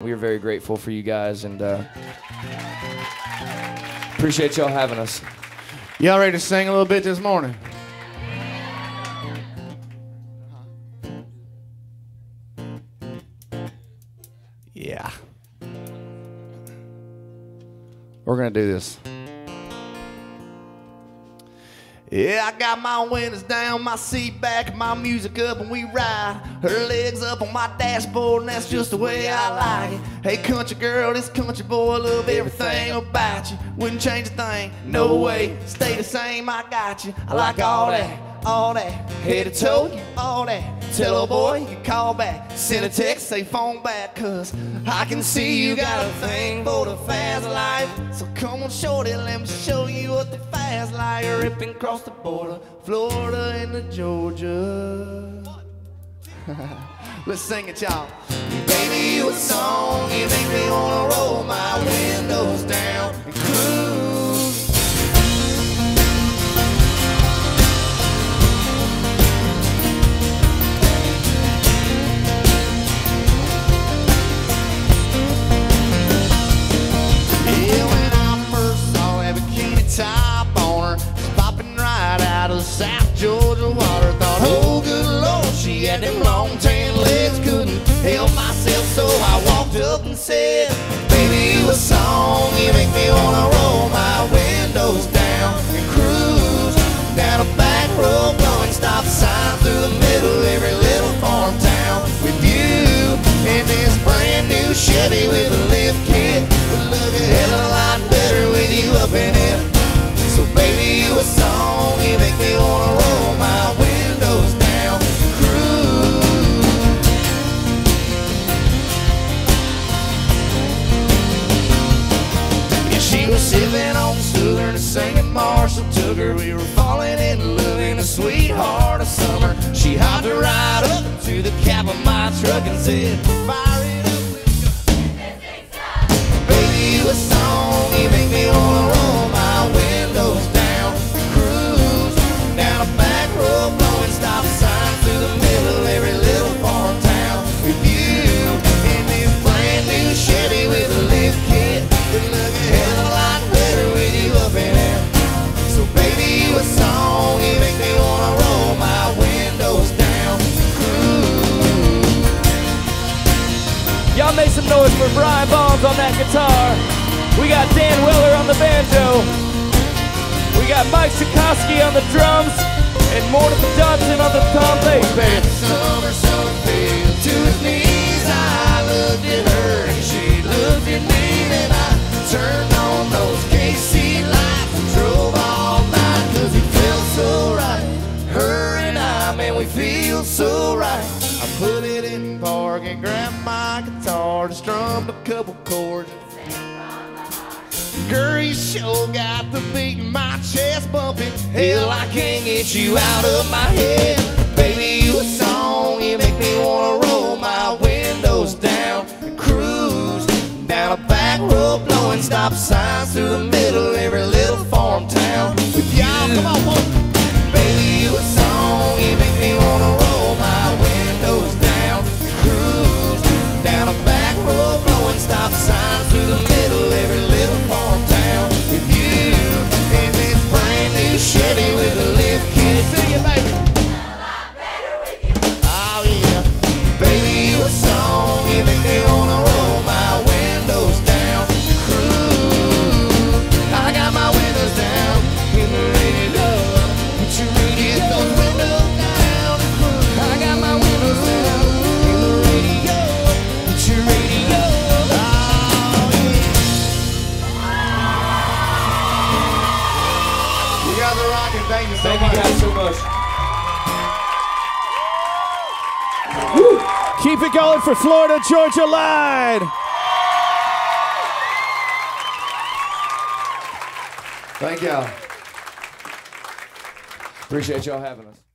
We are very grateful for you guys and uh, appreciate y'all having us. Y'all ready to sing a little bit this morning? Yeah. We're going to do this. Yeah, I got my windows down, my seat back, my music up, and we ride. Her legs up on my dashboard, and that's just the way I like it. Hey, country girl, this country boy, love everything about you. Wouldn't change a thing, no way. Stay the same, I got you. I like all that, all that. Head to toe, you all that. Tell old boy you call back. Send a text, say phone back, cause I can see you got a thing for the fast life. So come on, shorty, let me show you what the fast life. Ripping across the border, Florida into Georgia. Let's sing it, y'all. Baby, you a song, you make me wanna roll said, sipping on Southern and singing Marshall Tucker. We were falling in love in a sweetheart of summer. She hopped right up to the cab of my truck and said, Fire Bonds on that guitar. We got Dan Weller on the banjo. We got Mike Sikorsky on the drums and Monica Johnson on the tom bass and she looked me. Then I turned on those KC lights and all night 'cause it felt so right. Her and I, man, we feel so right. I put it in park and grabbed my guitar and strummed a couple chords. Girl, you sure got the beat in my chest bumping. Hell, I can't get you out of my head. Baby, you a song, you make me wanna roll my windows down and cruise down a back road, blowing stop signs through the Thank you so Thank much. you guys so much. Keep it going for Florida Georgia Line. Thank y'all. Appreciate y'all having us.